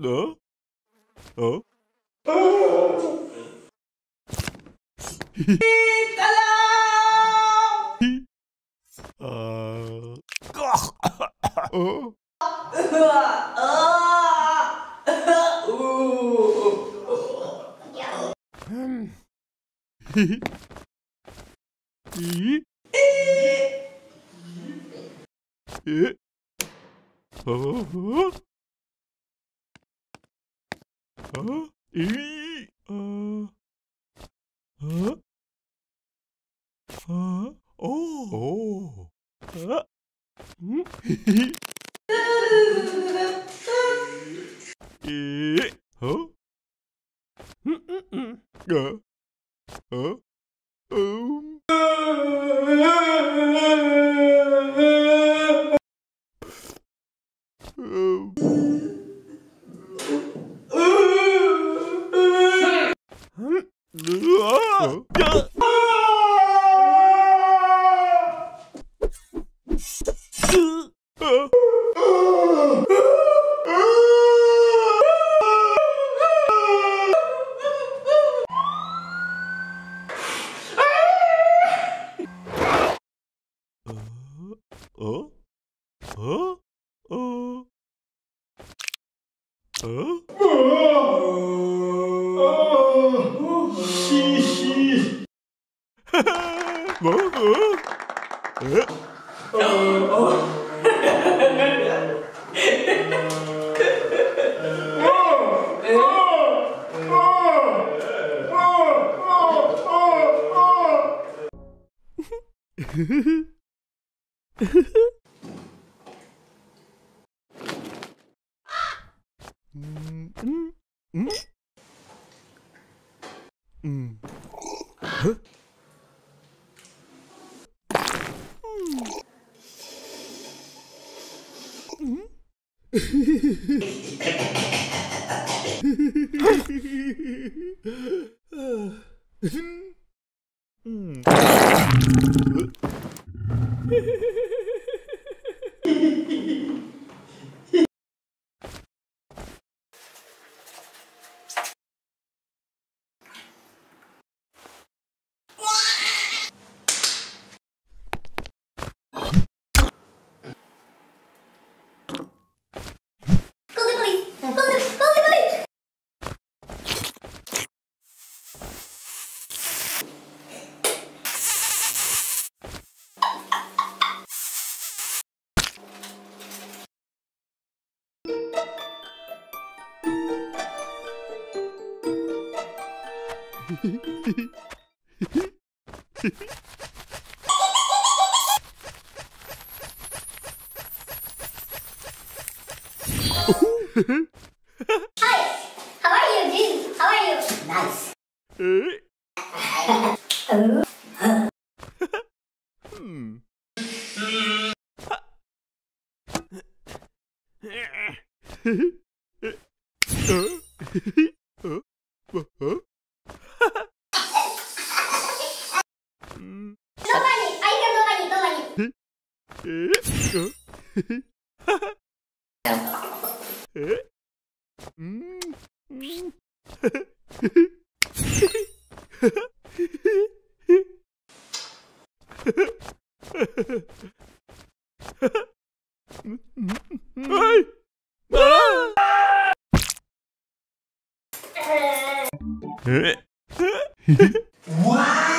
Oh. Oh. Oh. ええ？えあええ？んええ Ừ. Nữa. Dạ. Ờ. Hoo-hoo-hoo! 음. 음. ん。そばに相方のえ？え？はい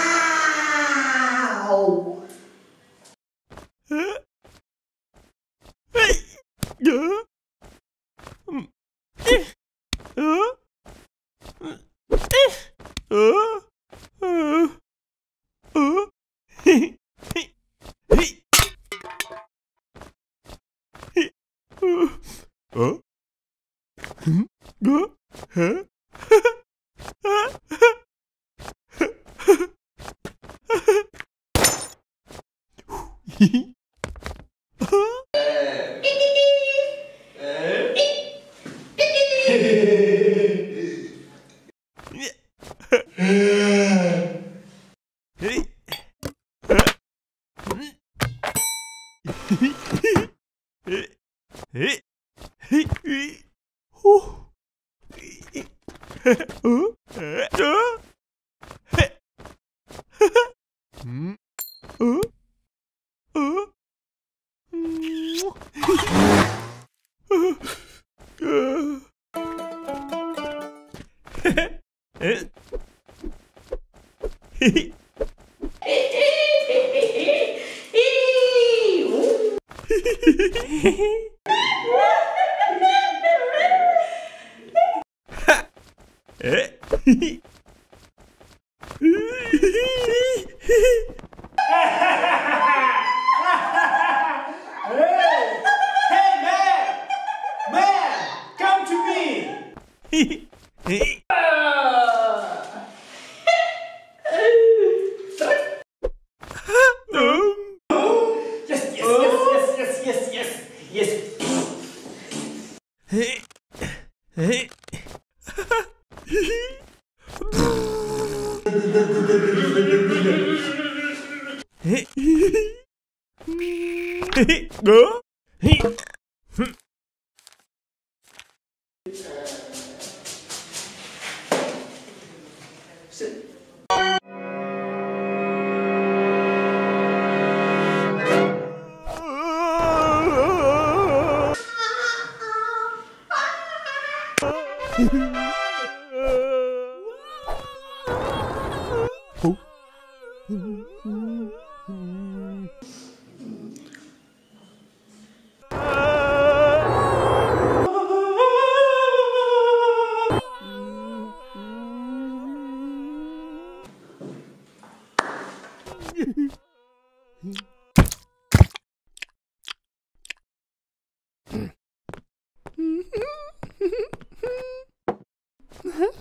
え？っ Hehehe Hey man! Huh?